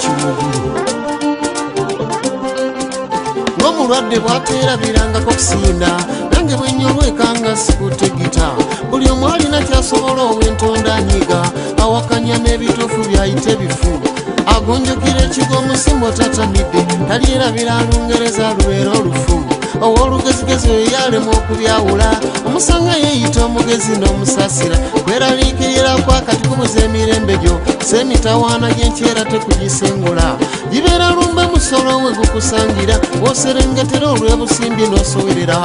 kiwugulu ng'omulwadde bw'ateerabirangako kusinda nange bwennyolwekanga sikutegita buli omu alina kyasobola ow'entonda anyiga awakanya n'ebituufu byayite bifu agunjukira ekigo omusimbo tatamidde talyerabira lungereza lubeera olufu owoolugezigezi oyo yalema okubyawula. Omusanga yeeyita omugezi n'omusasira. Kweraliikirirako akati kubuza emirembe gyo. Semitawaana gy'enkyera tekugisengula. Gibeera lumbe musolo we gukusangira. Woserengetera olw'ebusimbi n'osowerera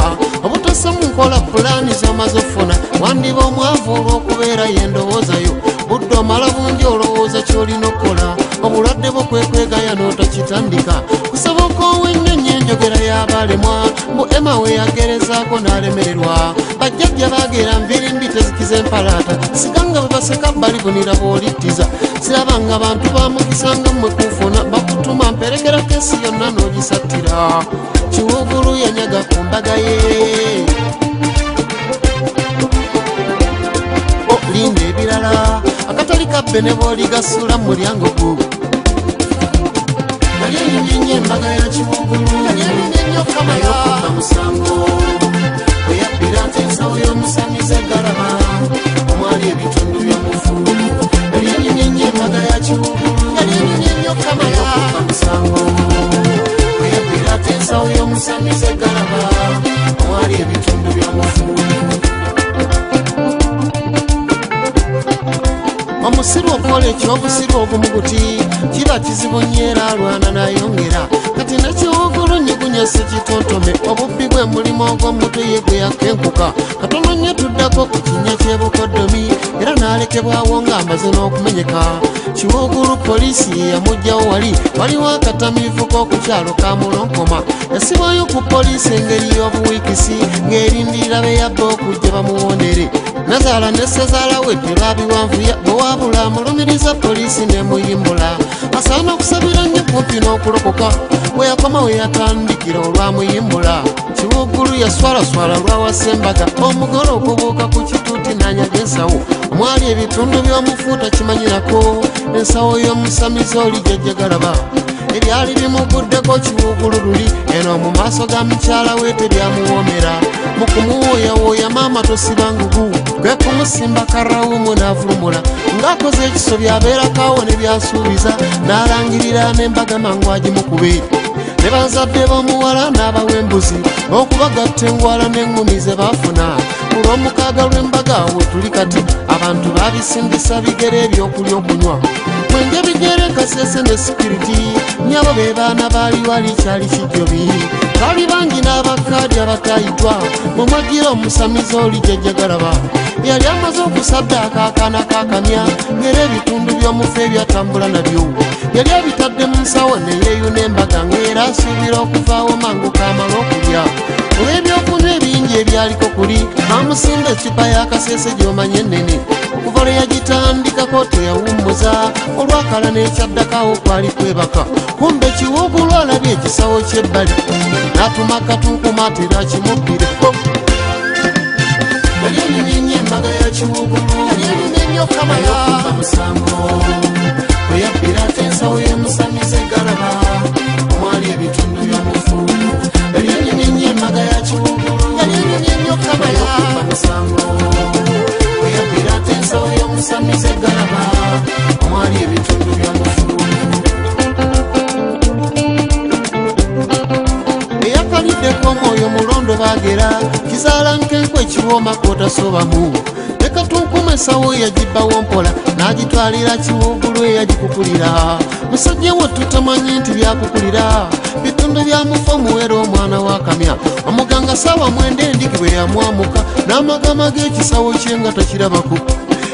obutasa mu nkola pulaani z'omaze ofuna wandiba omwavu olw'okubeera yendowoozayo budde omala bungi olowooza ky'olina okukola. Obulwadde bwo kwekwegaya n'otakitandika. Kusoboka owennyo enjogera y'abalemwa. Mbu ema we yagerezaako n'alemererwa. Bajjajja bageera nviri mbi tezikiza empalaata siganga bwe baseka balibunira bw'olittiza sirabanga bantu bamukisanga mmwe kufuna bakutuma mperekera kesi yonna n'ogisattira. Kiwugulu yanyaga ku mbaga ye. Linda ebirala. Akatali kabbe ne booligasula mu mulyango gwo yali enyumyenye embaga ya kiwugulu yali enyumyenye okamayokuba musango omusiru okukola ekyobusiru ogumuguti kiba kizibu nnyo era alwana nayongera. Kati nekiwugulu nyigunyese kitontome obubbi bwe mulimu ogw'omutwe ye gwe yakenkuka. Katono nnyo tuddako ku kinnya ky'ebukoddomi era n'alekebwawo ng'amaze n'okumenyeka. Kiwugulu poliisi yamugjawo wali waliwo akatamiivu k'okukyalo ka mulonkoma. Yasibwayo ku poliisi engeri y'obuwiikisi ng'erindirira beyabba okujja bamuwondere nazaala ne sezaala we tebabiwanvuya bwewabula amulumiriza poliisi nemuyimbula asaana okusabira nnyo kumpi n'okulokoka we yakoma we yatandikira olwamuyimbula kiwugulu yaswalaswala lwawasembaga omugole okubuuka ku kituuti nanyaga ensawo. Omwali ebitundu by'omufuuta kimanyirako ensawo y'omusamizi oli jjajjagalaba. Ebyali bimuguddeko kiwugulu luli eno mu maaso ga mukyala we tebyamuwomera mu kumuwooyawooya maama tosiba ngugu kwe kumusimba karawumu n'avulumula ng'akoze ekisobyo abeerakawo ne byasuubiza n'alangirira n'embaga mangu agimukube ne bazadde b'omuwala n'abawembuzi okubagatta engwala n'eŋŋumi ze baafuna. Olw'omukaaga lw'embaga we tuli kati abantu babisindisa bigere ebyokulya okunywa kasese ne sikiriti nyabo be baana baali wali kyali kijjobi baali bangi n'abakaadi abatayitwa mu mwagira omusamizi oli jjajjagalaba yali amaze okusaddaaka akaana kakamya ng'era ebitundu by'omufu ebyatambula nabyo. Yali abitadde mu nsawo neyeeyuna embaga ng'era asuubira okuvaawo mangu kaamala okulya. Olw'ebyokunywa ebingi ebyaliko kuli amusimba ecupa y'akaseese gy'omanye ennene okuva lwe yagitandikako teyawummuza olwakala n'ekyaddakawo kwali kwebaka. Kumbe kiwugulu alabye ekisawo ky'ebbali. N'atuma katunkuma tera kimubbire yali enyumyenye embaga ya kiwugulu yali enyumyenye okamayokuba musango omwoyo mulondo bagera kizaala nkenkwe ekiwooma kwotasobamu. Nekatunkuma esawo yagibbawo mpola n'agitwalira kiwugulu eyagikukulira musajja we tutamanyi nti byakukulira. Bitundu byamufa omuwera omwana wa kamya. Omuganga saawa mwenda endiki bwe yamwamuka n'amagama g'ekisawo kye nga takirabako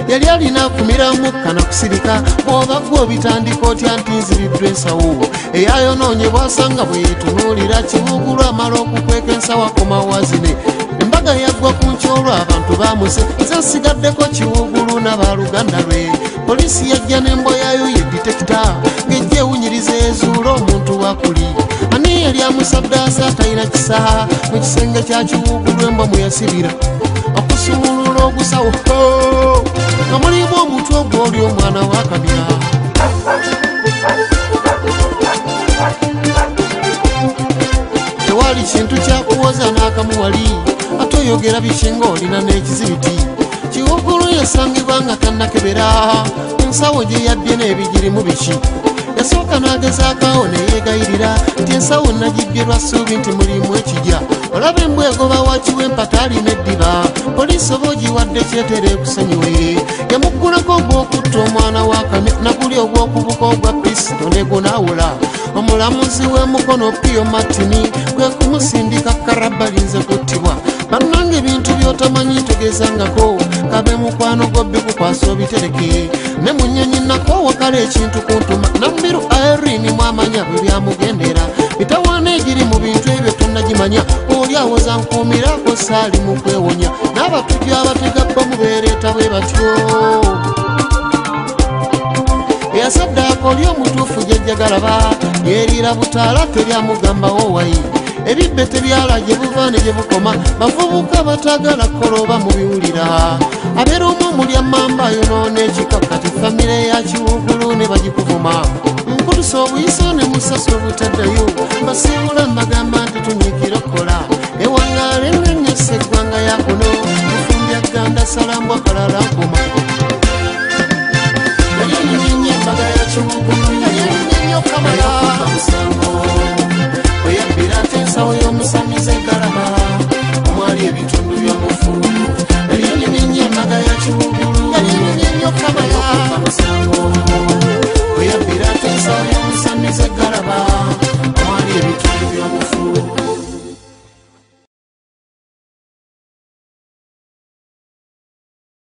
yali alina akumiramukka na kusirika bw'oba gwe obitandika otya nti nziriddwa ensawo? Eyayonoonyebwa asanga bwe yetunuulira kiwugulu amala okukweka ensawo akomawazine embaga yaggwa ku nkyolwo abantu bamuse nze nsigaddeko kiwugulu n'abaluganda lwe. Poliisi yajja n'embwa yayo ye ditekita ng'ejja ewunyiriza ezuula omuntu wakuli. Ani yali amusaddaasa atalina kisaha? Mu kisenge kya kiwugulu embwa mwe yasibira. Okusumulula ogusawo nga mulimu omutwe ogwoli omwana wa kabira tewali kintu kyakuwoza n'akamu wali ate oyogera biki ng'olina n'ekizibiti? Kiwugulu yasangibwa nga kannakebera ensawo gye yaddye n'ebigirimu biki? Yasooka n'agezaako awo neyeegayirira nti ensawo nagibbye lwa ssuubi nti mulimu ekijja. Olaba embwa egoba wakiwa empata alina eddiba poliisi oba ogiwadde kyetera ekusonyiwe yamuggulako ogw'okutta omwana wa kamya naguli ogw'okubuka ogwa pisito negunaawula omulamuzi w'emukono piyo matini kwe kumusindika karabalinze kuttibwa bannanga ebintu byotamanyi tugezangako kabe mukwano gobbi kukwasa obitereke. Ne munyonyi nako wakala ekintu kuntuma nambiru irini mwamanya bwe byamugendera. Mitawaana egiri mu bintu ebyo tonnagimanya awoza nkuumirako saali mu kwewonya n'abatujju abategabba mubeereeta bwe batyo. Eyasaddaaka oli omutuufu jjajjagalaba yeeriira butaala teryamugambawo wayi ebibbe tebyala gye buva ne gye bukoma bavubuka batagala koloba mubiwulira abeera omu omulya mamba ayonoona ekika kati famire ya kiwugulu ne bagikuvuma. Nkutusa obuyiso ne musasa obutaddayo basiibula mbagamba nti tunyikira okukola salamba para.